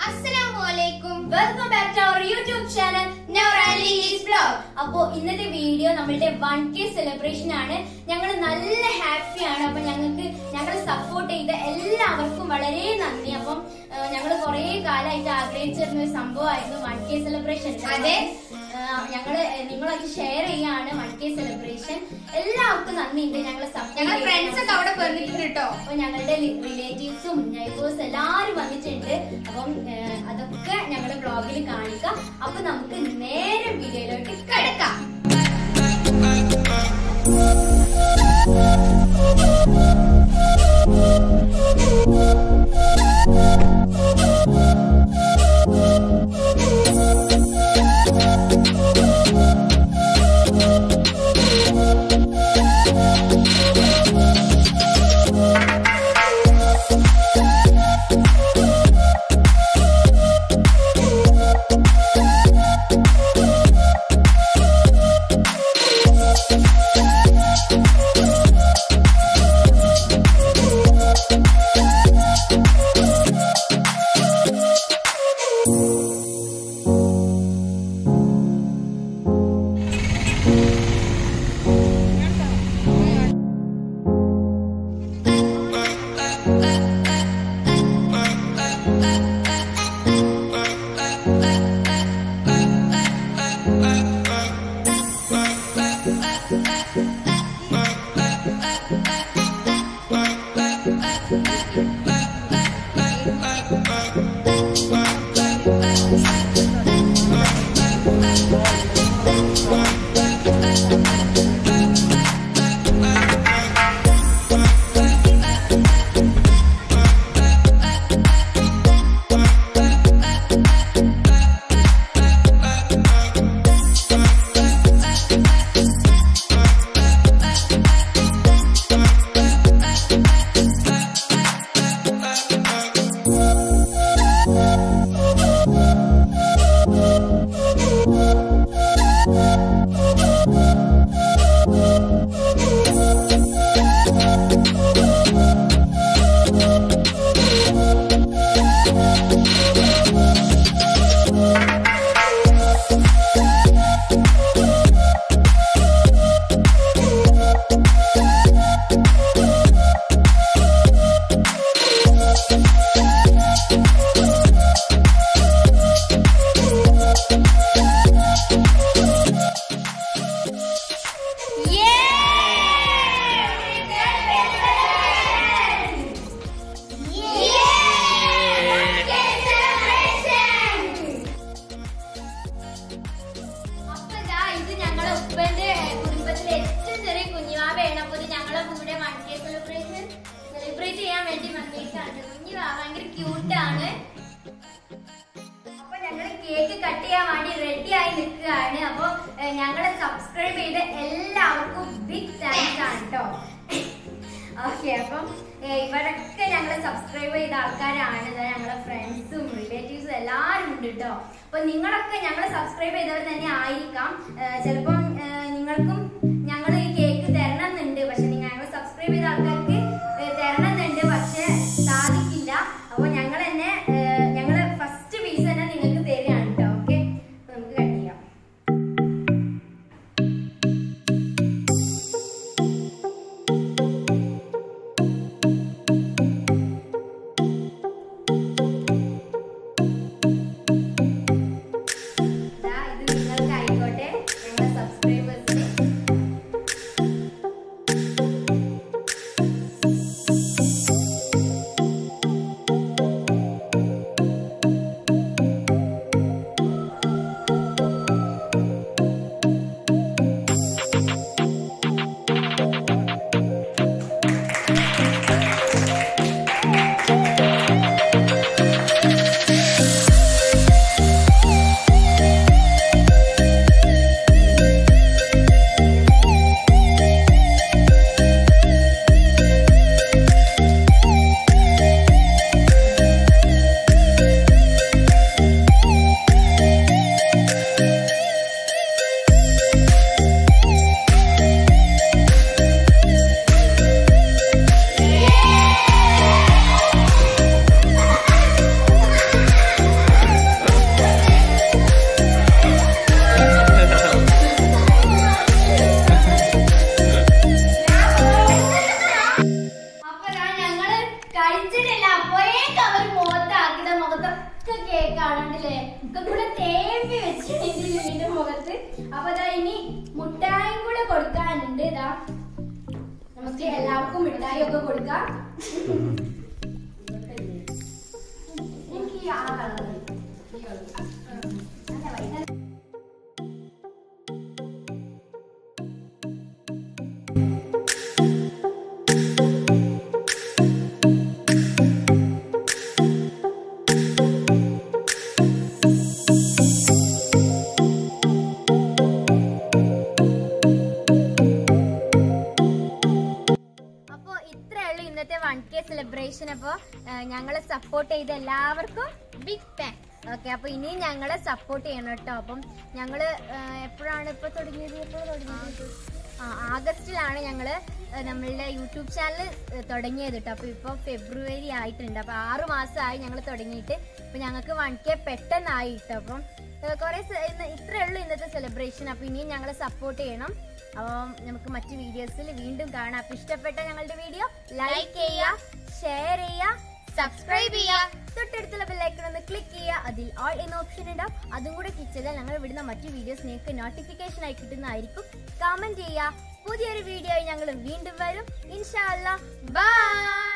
അസ്സലാമലൈക്കും welcome back to our YouTube channel നൗറാലിസ് vlog അപ്പോ ഇന്നത്തെ വീഡിയോ നമ്മളുടെ വൺ കെ സെലിബ്രേഷൻ ആണ്. ഞങ്ങൾ നല്ല ഹാപ്പിയാണ് അപ്പൊ ഞങ്ങൾക്ക് ഞങ്ങൾ സപ്പോർട്ട് ചെയ്ത എല്ലാവർക്കും വളരെ നന്ദി. അപ്പം ഞങ്ങൾ കുറെ കാലമായിട്ട് ആഗ്രഹിച്ചിരുന്ന ഒരു സംഭവമായിരുന്നു വൺ കെ സെലിബ്രേഷൻ അതെ. ഞങ്ങൾ നിങ്ങളത് ഷെയർ ചെയ്യാണ് വൺ കെ സെലിബ്രേഷൻ എല്ലാവർക്കും നന്ദി ഉണ്ട് ഞങ്ങളെ ഞങ്ങൾ ഫ്രണ്ട്സ് ഒക്കെ അവിടെ വന്നിട്ടുണ്ട് കേട്ടോ? അപ്പൊ ഞങ്ങളുടെ റിലേറ്റീവ്സും നൈബേഴ്സ് എല്ലാരും വന്നിട്ടുണ്ട്. അപ്പം അതൊക്കെ ഞങ്ങളുടെ ബ്ലോഗിൽ കാണിക്കാം. അപ്പൊ നമുക്ക് നേരെ വീഡിയോയിലോട്ട് കിടക്കാം. ഞങ്ങളെ ഉപ്പന്റെ കുടുംബത്തിലെ ഏറ്റവും ചെറിയ കുഞ്ഞുവാവയാണ് അപ്പൊ ഞങ്ങളെ കൂടെ വൺ ഡേ സെലിബ്രേഷൻ സെലിബ്രേറ്റ് ചെയ്യാൻ വേണ്ടി വന്നിട്ടാണ്. കുഞ്ഞുവാവ ഭയങ്കര ക്യൂട്ടാണ് അപ്പൊ ഞങ്ങൾ കേക്ക് കട്ട് ചെയ്യാൻ വേണ്ടി റെഡി ആയി നിൽക്കുകയാണ്. അപ്പൊ ഞങ്ങളെ സബ്സ്ക്രൈബ് ചെയ്ത എല്ലാവർക്കും ബിഗ് താങ്ക്സ് ആണ് കേട്ടോ ഓക്കെ അപ്പം ഇവരൊക്കെ ഞങ്ങൾ സബ്സ്ക്രൈബ് ചെയ്ത ആൾക്കാരാണ് ഞങ്ങളുടെ ഞങ്ങളെ ഫ്രണ്ട്സും റിലേറ്റീവ്സും എല്ലാവരും ഉണ്ട് കേട്ടോ അപ്പൊ നിങ്ങളൊക്കെ ഞങ്ങൾ സബ്സ്ക്രൈബ് ചെയ്തവർ തന്നെ ആയിരിക്കാം. ചിലപ്പം നിങ്ങൾക്കും കഴിച്ചിട്ടില്ല അപ്പോഴേക്ക് അവർ മുഖത്താക്കിയത് മുഖത്തൊക്കെ കേക്കാണുണ്ടല്ലേ ഒക്കെ കൂടെ തേമ്പി വെച്ചിട്ടുണ്ട് ലുവിന്റെ മുഖത്ത്. അപ്പൊ അതാ ഇനി മുട്ടായി കൂടെ കൊടുക്കാനുണ്ട്. ഇതാ നമുക്ക് എല്ലാവർക്കും മിഠായി ഒക്കെ കൊടുക്കാം. എനിക്ക് ആ കളർ കെ സെലിബ്രേഷൻ അപ്പോൾ ഞങ്ങളെ സപ്പോർട്ട് ചെയ്ത എല്ലാവർക്കും ബിഗ് താങ്ക്സ് ഓക്കെ അപ്പൊ ഇനിയും ഞങ്ങളെ സപ്പോർട്ട് ചെയ്യണം കേട്ടോ. അപ്പം ഞങ്ങൾ എപ്പോഴാണ് ഇപ്പൊ തുടങ്ങിയത്? ആ ആഗസ്റ്റിലാണ് ഞങ്ങൾ നമ്മളുടെ യൂട്യൂബ് ചാനൽ തുടങ്ങിയത് കേട്ടോ. അപ്പൊ ഇപ്പൊ ഫെബ്രുവരി ആയിട്ടുണ്ട്. അപ്പൊ ആറു മാസമായി ഞങ്ങൾ തുടങ്ങിയിട്ട്. ഇപ്പൊ ഞങ്ങൾക്ക് വൺ കെ പെട്ടെന്നായി അപ്പം കുറെ ഇത്രയേ ഉള്ളൂ ഇന്നത്തെ സെലിബ്രേഷൻ അപ്പൊ ഇനിയും ഞങ്ങളെ സപ്പോർട്ട് ചെയ്യണം. അപ്പം നമുക്ക് മറ്റു വീഡിയോസിൽ വീണ്ടും കാണാം. അപ്പൊ ഇഷ്ടപ്പെട്ട ഞങ്ങളുടെ വീഡിയോ ലൈക്ക് ചെയ്യുക ഷെയർ ചെയ്യുക സബ്സ്ക്രൈബ് ചെയ്യുക. തൊട്ടടുത്തുള്ള ബെല്ലൈക്കൺ ഒന്ന് ക്ലിക്ക് ചെയ്യുക. അതിൽ ഓൾ എന്ന ഓപ്ഷൻ ഉണ്ടാവും. അതും കൂടെ ക്ലിക്ക് ചെയ്താൽ ഞങ്ങൾ വിടുന്ന മറ്റു വീഡിയോസ് നിങ്ങൾക്ക് നോട്ടിഫിക്കേഷൻ ആയി കിട്ടുന്നതായിരിക്കും. കമന്റ് ചെയ്യുക. പുതിയൊരു വീഡിയോ ഞങ്ങൾ വീണ്ടും വരും. ഇൻഷാല്ല ബൈ